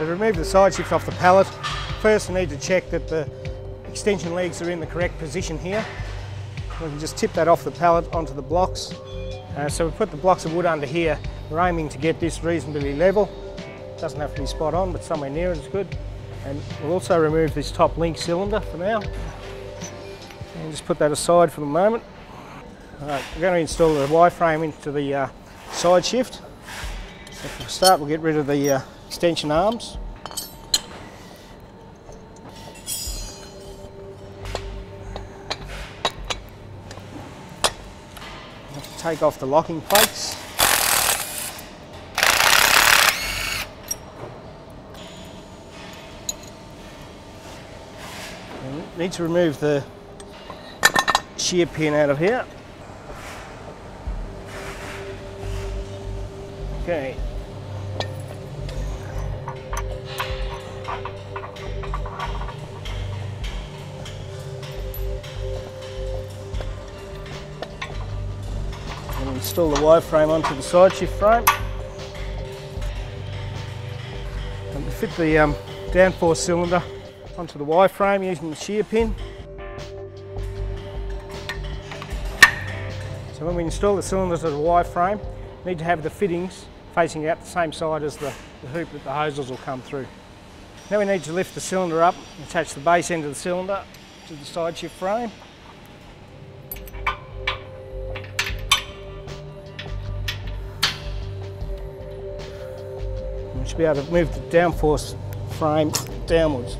So to remove the side shift off the pallet, first I need to check that the extension legs are in the correct position here. We can just tip that off the pallet onto the blocks. Uh, so we put the blocks of wood under here. We're aiming to get this reasonably level. Doesn't have to be spot on, but somewhere near it is good. And we'll also remove this top link cylinder for now. And just put that aside for the moment. All right, we're going to install the Y-frame into the uh, side shift. So for start, we'll get rid of the uh, extension arms. take off the locking plates. And need to remove the shear pin out of here. Okay. Install the Y-frame onto the side shift frame. And we fit the um, downforce cylinder onto the Y-frame using the shear pin. So when we install the cylinders of the Y-frame, we need to have the fittings facing out the same side as the, the hoop that the hoses will come through. Now we need to lift the cylinder up and attach the base end of the cylinder to the side shift frame. Should be able to move the downforce frame downwards.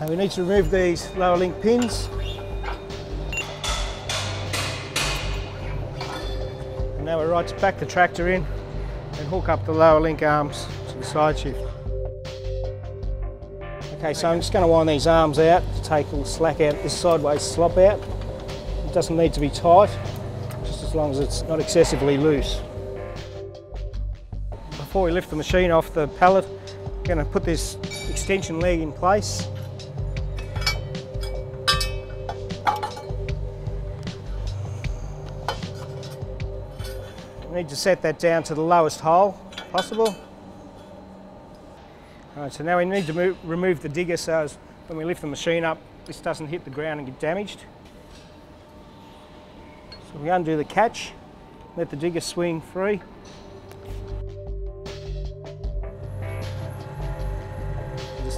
And we need to remove these lower link pins. And now we're right to back the tractor in and hook up the lower link arms to the side shift. Okay, so I'm just going to wind these arms out to take all the slack out, this sideways slop out. It doesn't need to be tight, just as long as it's not excessively loose. Before we lift the machine off the pallet, I'm going to put this extension leg in place. We need to set that down to the lowest hole possible. All right, so now we need to move, remove the digger so when we lift the machine up, this doesn't hit the ground and get damaged. So we undo the catch, let the digger swing free.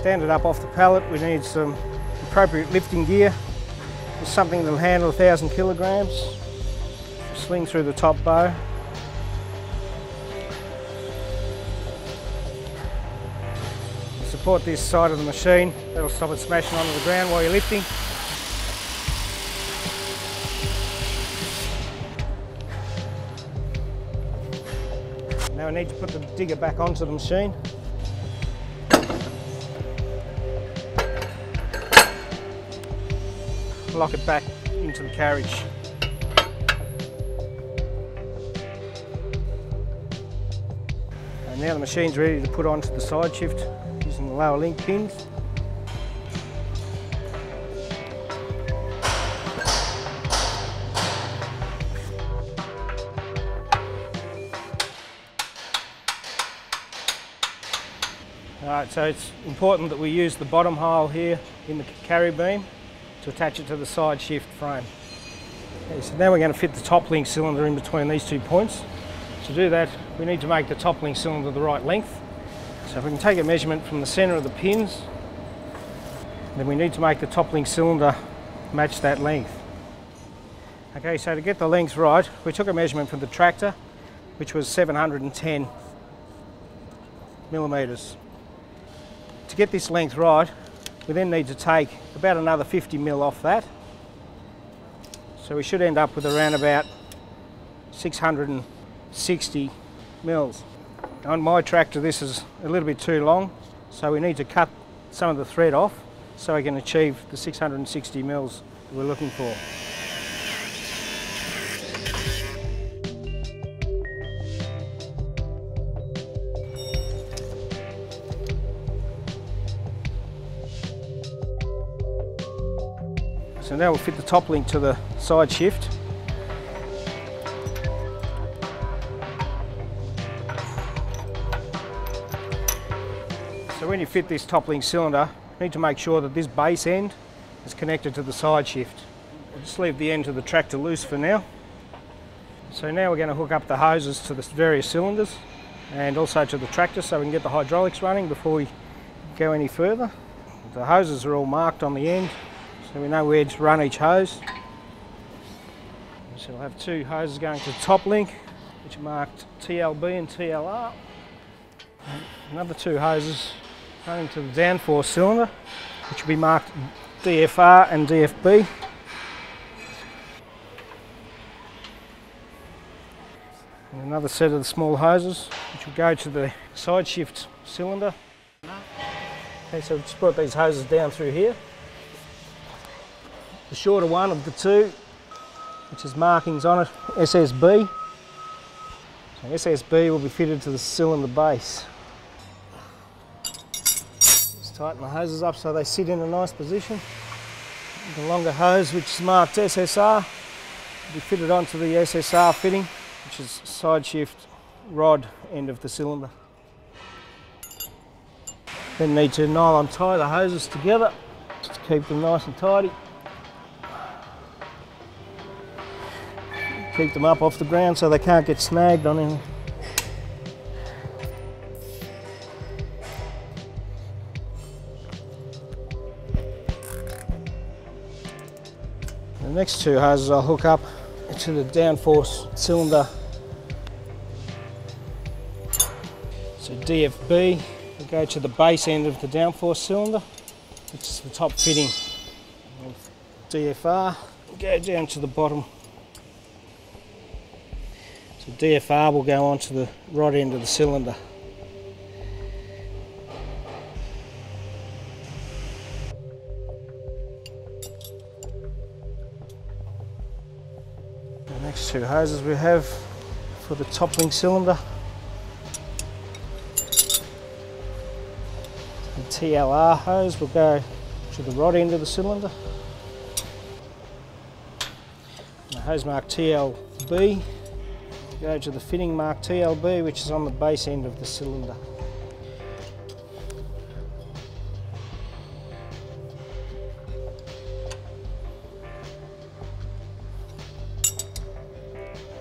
Stand it up off the pallet, we need some appropriate lifting gear. Something that'll handle a thousand kilograms. Sling through the top bow. Support this side of the machine. That'll stop it smashing onto the ground while you're lifting. Now I need to put the digger back onto the machine. Lock it back into the carriage. And now the machine's ready to put onto the side shift using the lower link pins. Alright, so it's important that we use the bottom hole here in the carry beam to attach it to the side shift frame. Okay, so now we're going to fit the top link cylinder in between these two points. To do that, we need to make the top link cylinder the right length. So if we can take a measurement from the centre of the pins, then we need to make the top link cylinder match that length. Okay, so to get the length right, we took a measurement from the tractor, which was 710 millimetres. To get this length right, we then need to take about another 50 mil off that. So we should end up with around about 660 mils. On my tractor this is a little bit too long, so we need to cut some of the thread off so we can achieve the 660 mils we're looking for. So now we'll fit the top link to the side shift. So when you fit this top link cylinder, you need to make sure that this base end is connected to the side shift. We'll just leave the end of the tractor loose for now. So now we're going to hook up the hoses to the various cylinders and also to the tractor so we can get the hydraulics running before we go any further. The hoses are all marked on the end so we know where to run each hose. So we'll have two hoses going to the top link which are marked TLB and TLR. Another two hoses running to the downforce cylinder which will be marked DFR and DFB. And another set of the small hoses which will go to the side shift cylinder. Okay, so we've just brought these hoses down through here. The shorter one of the two, which has markings on it, SSB. So SSB will be fitted to the cylinder base. Just tighten the hoses up so they sit in a nice position. The longer hose, which is marked SSR, will be fitted onto the SSR fitting, which is side shift rod end of the cylinder. Then need to nylon tie the hoses together to keep them nice and tidy. Keep them up off the ground so they can't get snagged on anything. The next two hoses I'll hook up to the downforce cylinder. So DFB will go to the base end of the downforce cylinder, which is the top fitting DFR. Go down to the bottom. So DFR will go onto the right end of the cylinder. The next two hoses we have for the top link cylinder. The TLR hose will go to the right end of the cylinder. The hose mark TLB go to the fitting mark TLB which is on the base end of the cylinder.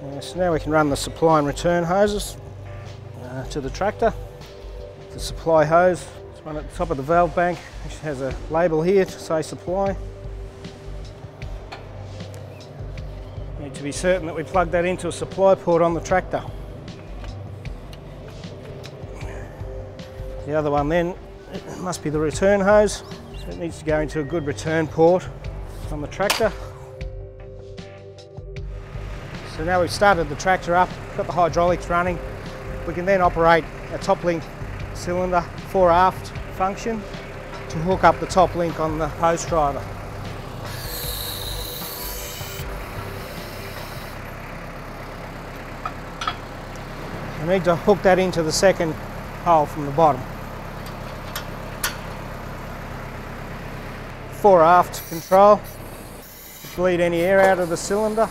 Uh, so now we can run the supply and return hoses uh, to the tractor. The supply hose is one at the top of the valve bank which has a label here to say supply. Need to be certain that we plug that into a supply port on the tractor. The other one then must be the return hose. So it needs to go into a good return port on the tractor. So now we've started the tractor up, got the hydraulics running. We can then operate a top link cylinder fore aft function to hook up the top link on the post driver. I need to hook that into the second hole from the bottom. Fore aft control, bleed any air out of the cylinder.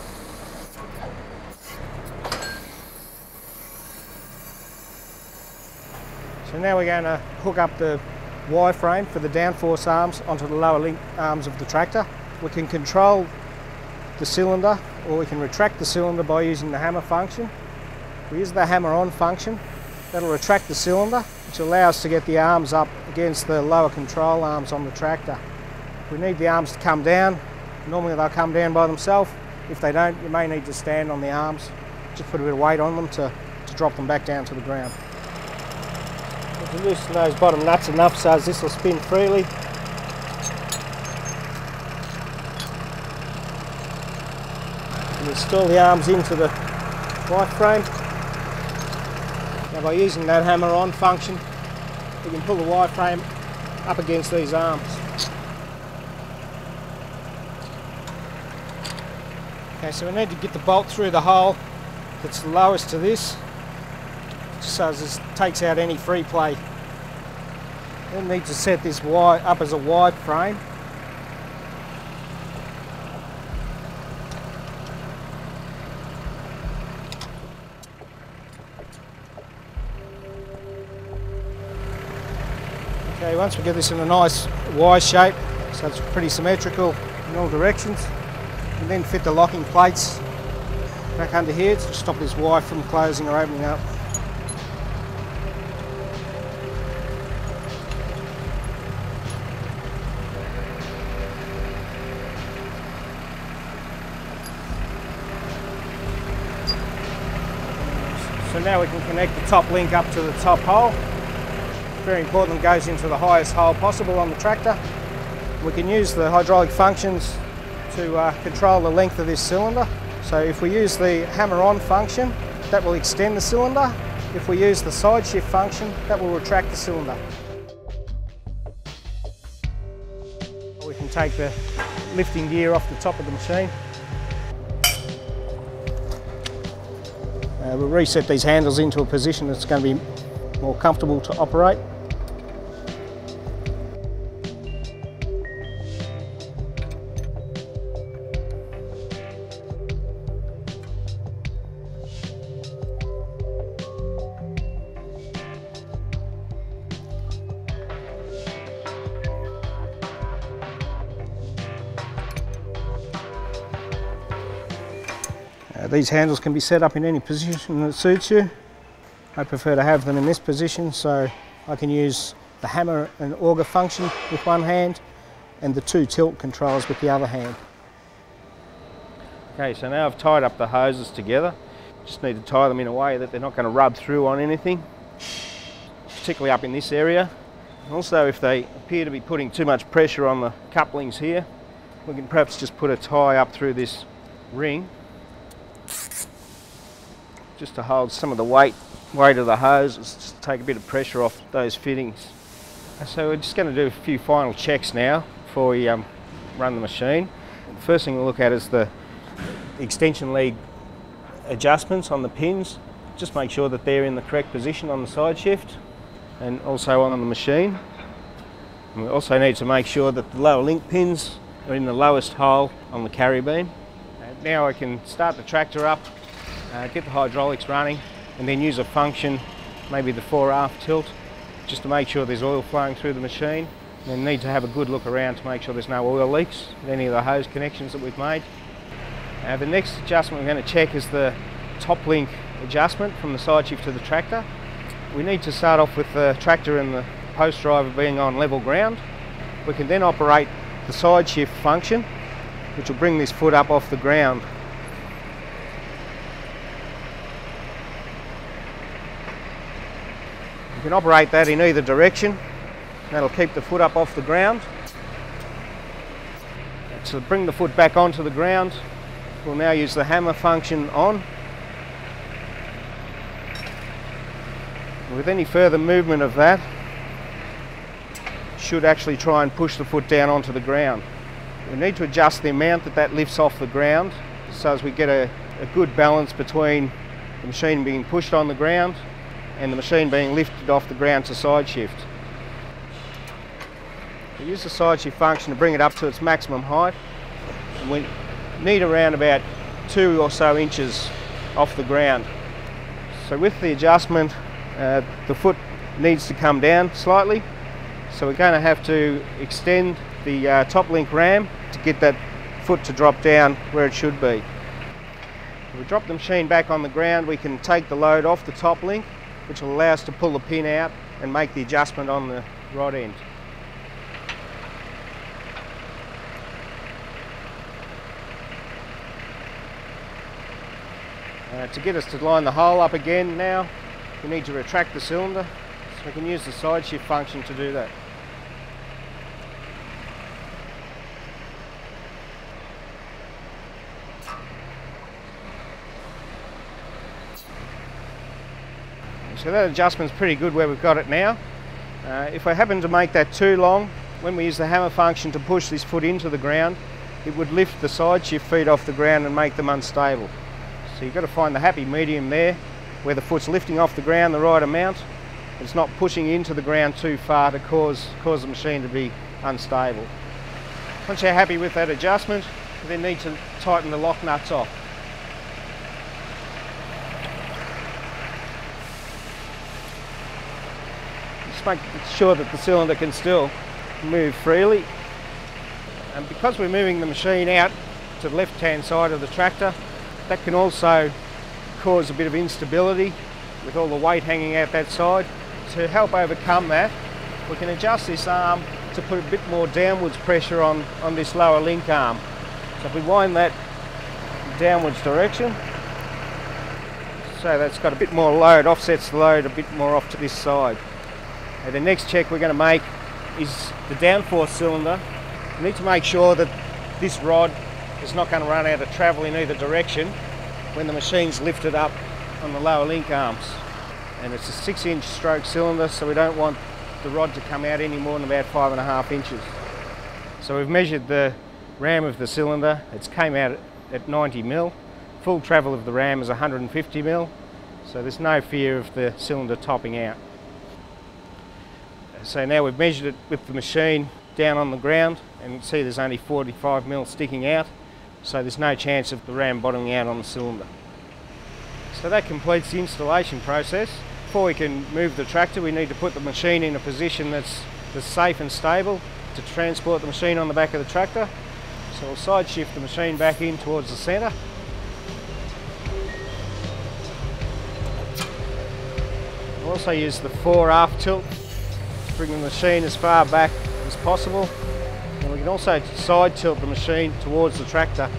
So now we're going to hook up the Y-frame for the downforce arms onto the lower link arms of the tractor. We can control the cylinder or we can retract the cylinder by using the hammer function. We use the hammer on function. That'll retract the cylinder, which allows us to get the arms up against the lower control arms on the tractor. We need the arms to come down, normally they'll come down by themselves. If they don't, you may need to stand on the arms, just put a bit of weight on them to, to drop them back down to the ground. To loosen those bottom nuts enough so as this will spin freely. And install the arms into the Y-frame. By using that hammer on function, we can pull the Y-frame up against these arms. Okay, so we need to get the bolt through the hole that's lowest to this, so this takes out any free play. Then need to set this Y up as a Y frame. Okay, once we get this in a nice Y shape, so it's pretty symmetrical in all directions, and then fit the locking plates back under here to stop this Y from closing or opening up. So now we can connect the top link up to the top hole. Very important goes into the highest hole possible on the tractor. We can use the hydraulic functions to uh, control the length of this cylinder. So if we use the hammer on function, that will extend the cylinder. If we use the side shift function, that will retract the cylinder. We can take the lifting gear off the top of the machine. Uh, we'll reset these handles into a position that's going to be more comfortable to operate. Uh, these handles can be set up in any position that suits you. I prefer to have them in this position so I can use the hammer and auger function with one hand and the two tilt controls with the other hand. Okay, so now I've tied up the hoses together. Just need to tie them in a way that they're not going to rub through on anything, particularly up in this area. Also, if they appear to be putting too much pressure on the couplings here, we can perhaps just put a tie up through this ring just to hold some of the weight weight of the hose, just take a bit of pressure off those fittings. So we're just going to do a few final checks now before we um, run the machine. The first thing we'll look at is the extension lead adjustments on the pins. Just make sure that they're in the correct position on the side shift and also on the machine. And we also need to make sure that the lower link pins are in the lowest hole on the carry beam. And now I can start the tractor up, uh, get the hydraulics running and then use a function, maybe the fore aft tilt, just to make sure there's oil flowing through the machine. Then need to have a good look around to make sure there's no oil leaks in any of the hose connections that we've made. Uh, the next adjustment we're going to check is the top link adjustment from the side shift to the tractor. We need to start off with the tractor and the post driver being on level ground. We can then operate the side shift function, which will bring this foot up off the ground You can operate that in either direction. That'll keep the foot up off the ground. To bring the foot back onto the ground, we'll now use the hammer function on. With any further movement of that, should actually try and push the foot down onto the ground. We need to adjust the amount that that lifts off the ground so as we get a, a good balance between the machine being pushed on the ground and the machine being lifted off the ground to side shift. We use the side shift function to bring it up to its maximum height. And we need around about two or so inches off the ground. So with the adjustment, uh, the foot needs to come down slightly. So we're going to have to extend the uh, top link ram to get that foot to drop down where it should be. If we drop the machine back on the ground, we can take the load off the top link which will allow us to pull the pin out and make the adjustment on the rod end. Uh, to get us to line the hole up again now, we need to retract the cylinder, so we can use the side shift function to do that. So that adjustment's pretty good where we've got it now. Uh, if I happen to make that too long, when we use the hammer function to push this foot into the ground, it would lift the side shift feet off the ground and make them unstable. So you've got to find the happy medium there, where the foot's lifting off the ground the right amount. It's not pushing into the ground too far to cause, cause the machine to be unstable. Once you're happy with that adjustment, you then need to tighten the lock nuts off. Just make sure that the cylinder can still move freely. And because we're moving the machine out to the left hand side of the tractor, that can also cause a bit of instability with all the weight hanging out that side. To help overcome that, we can adjust this arm to put a bit more downwards pressure on, on this lower link arm. So if we wind that downwards direction, so that's got a bit more load, offsets the load a bit more off to this side. And the next check we're going to make is the downforce cylinder. We need to make sure that this rod is not going to run out of travel in either direction when the machine's lifted up on the lower link arms. And it's a six inch stroke cylinder so we don't want the rod to come out any more than about five and a half inches. So we've measured the ram of the cylinder, it's came out at 90 mil. Full travel of the ram is 150 mil, so there's no fear of the cylinder topping out. So now we've measured it with the machine down on the ground and see there's only 45 mil sticking out, so there's no chance of the ram bottoming out on the cylinder. So that completes the installation process. Before we can move the tractor we need to put the machine in a position that's, that's safe and stable to transport the machine on the back of the tractor. So we'll side shift the machine back in towards the centre. We'll also use the fore aft tilt bring the machine as far back as possible. And we can also side tilt the machine towards the tractor